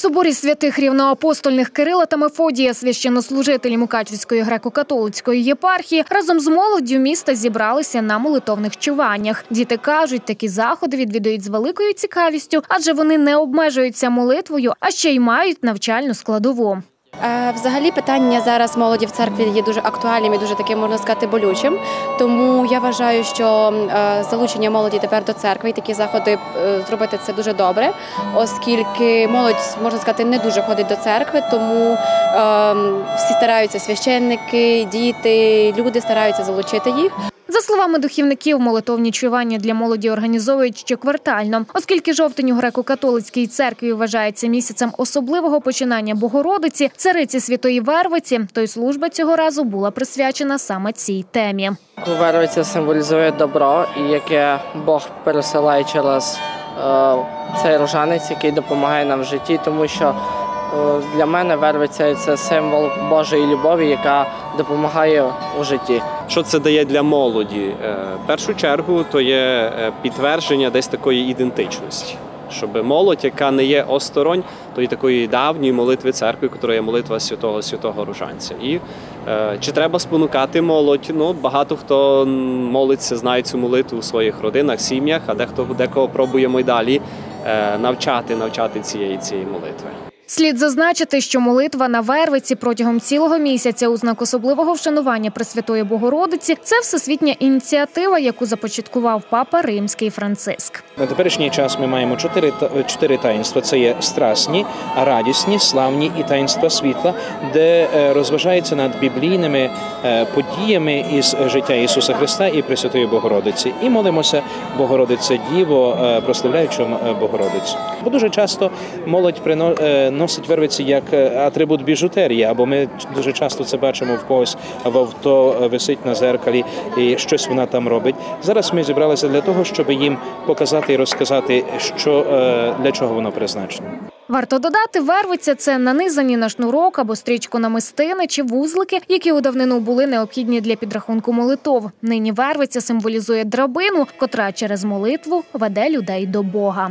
соборі святих рівноапостольних Кирила та Мефодія священнослужителі Мукачівської греко-католицької єпархії разом з молоддю міста зібралися на молитовних чуваннях. Діти кажуть, такі заходи відвідують з великою цікавістю, адже вони не обмежуються молитвою, а ще й мають навчальну складову. Е, Взагалі питання зараз молоді в церкві є дуже актуальним і дуже таким, можна сказати, болючим. Тому я вважаю, що е, залучення молоді тепер до церкви і такі заходи е, зробити це дуже добре, оскільки молодь, можна сказати, не дуже ходить до церкви, тому е, всі стараються священники, діти, люди стараються залучити їх. За словами духівників, молитовні чування для молоді організовують щоквартально, оскільки жовтень у греко-католицькій церкві вважається місяцем особливого починання Богородиці, цариці Святої Вервиці, то й служба цього разу була присвячена саме цій темі. Вервиця символізує добро, яке Бог пересилає через е, цей рожанець, який допомагає нам в житті, тому що для мене вервиця це символ Божої любові, яка допомагає у житті. Що це дає для молоді? Е, В першу чергу то є е, підтвердження десь такої ідентичності. Щоб молодь, яка не є осторонь, то й такої давньої молитви церкви, яка є молитва святого святого Ружанця. І е, чи треба спонукати молодь? Ну багато хто молиться, знає цю молитву у своїх родинах, сім'ях, а дехто декого пробуємо й далі е, навчати, навчати цієї цієї молитви. Слід зазначити, що молитва на Вервиці протягом цілого місяця у знак особливого вшанування Пресвятої Богородиці це всесвітня ініціатива, яку започаткував папа Римський Франциск. На теперішній час ми маємо чотири чотири таїнства: це є страсні, радісні, славні і таїнства світла, де е, розважається над біблійними е, подіями із життя Ісуса Христа і Пресвятої Богородиці. І молимося Богородице Діво, е, прославляючи Богородицю. Бо дуже часто молодь прино- носить вервиці як е, атрибут біжутерії, або ми дуже часто це бачимо в когось в авто е, висить на зеркалі і щось вона там робить. Зараз ми зібралися для того, щоб їм показати і розказати, що е, для чого воно призначено. Варто додати, вервиця це нанизані на шнурок або стрічку намистини чи вузлики, які у давнину були необхідні для підрахунку молитов. Нині вервиця символізує драбину, котра через молитву веде людей до Бога.